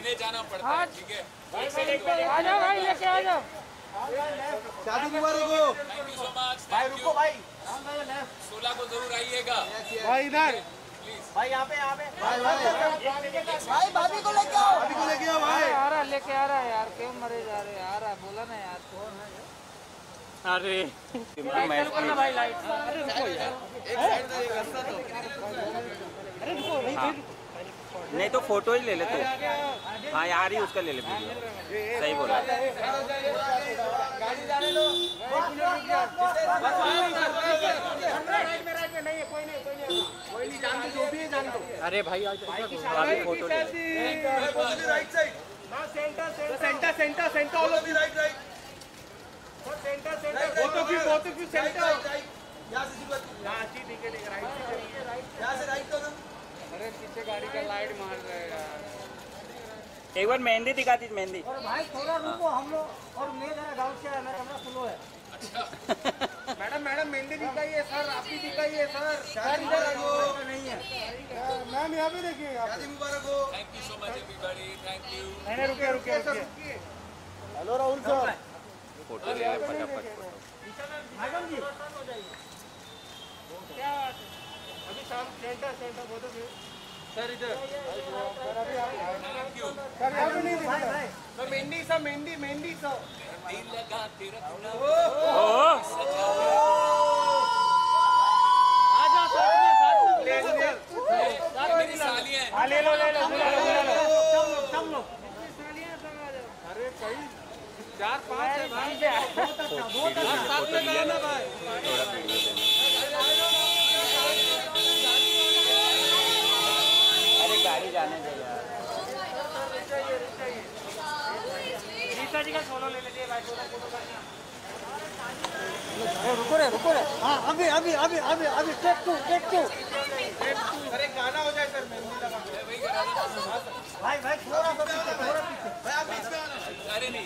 करना पड़ता है ठीक है? आ जाओ भाई लेके आ जाओ। शादी मुबारक हो थैंक यू सो मच भाई रुको भाई। सोलह को ज़रूर आइएगा। भाई इधर। भाई यहाँ पे यहाँ पे। भाई भाई। भाई भाभी को लेके आओ। भाभी को लेके आओ भाई। आ रहा लेके आ रहा है यार क्यों मरे जा रहे आ रहा है बोला ना यार कौन है? अरे। करना भाई लाइट अरे रुको यार। नहीं तो फ़ोटो ही ले ले तू हाँ यार ही उसका ले ले वीडियो सही बोला अरे भाई अभी photo centre centre centre centre centre centre हाँ है है अरे पीछे गाड़ी का लाइट मार रहा है यार। एक बार मेहंदी दिखा दी मेहंदी। और भाई थोड़ा रुको हम लोग और मैं जरा से आना कैमरा स्लो है। मैडम मैडम मेहंदी दिखाइए सर आप ही दिखाइए सर। मुबारक हो नहीं है। मैम यहाँ पे देखिए शादी मुबारक हो। Thank you so much everybody thank you मैंने रुके रुके रुके हेलो राहुल सर। फ़ोटो ले फटाफट फ़ोटो। मैडम जी। अभी centre centre both of sir इधर सर यहाँ पे नहीं भाई भाई sir mehndi sir mehndi mehndi sir दिल लगा के रखना आ में साथ में ले ले मेरी साली है हाँ ले लो ले लो ले लो ले लो सब लोग सब लोग अरे कहीं चार पाँच है भाई बहुत अच्छा बहुत अच्छा फ़ोटो लिया ना थोड़ा वीडियो ले अरे गाड़ी जाने दे यार गीता जी का सोलो ले लीजिए भाई सोलो फ़ोटो करना रुको रे रुको रे। हाँ अभी अभी अभी अभी अभी टेक टू टेक टू एक गाना हो जाए सर भाई भाई थोड़ा सा पीछे थोड़ा पीछे। भाई आप बीच में आना अरे नहीं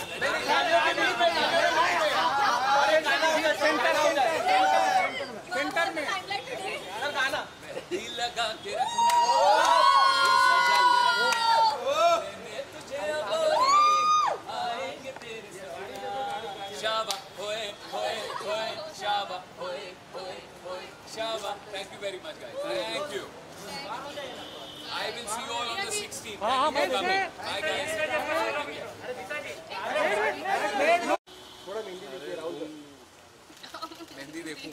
सेंटर में। सर गाना। दिल लगा के रखना। सपने शाबा होए होए होए शाबा होए होए होए शाबा thank you very much guys thank you I will see you all on the 16th. Thank you for coming. Bye guys. Mehndi देखूं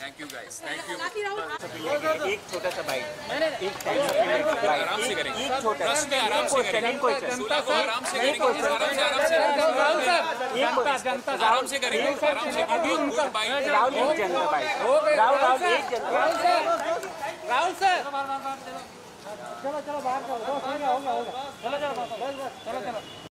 Thank you guys thank you एक छोटा सा बाइट एक आराम से करेंगे। एक छोटा में आराम से करेंगे। क्वेश्चन सोलह को आराम से करेंगे। आराम से आराम से क्वेश्चन आराम से करेंगे। आराम से क्योंकि गुड बाइट राहुल एक जनता बाइट राहुल राहुल एक जनता राहुल सर। चलो चलो। बाहर चलो चलो चलो चलो चलो।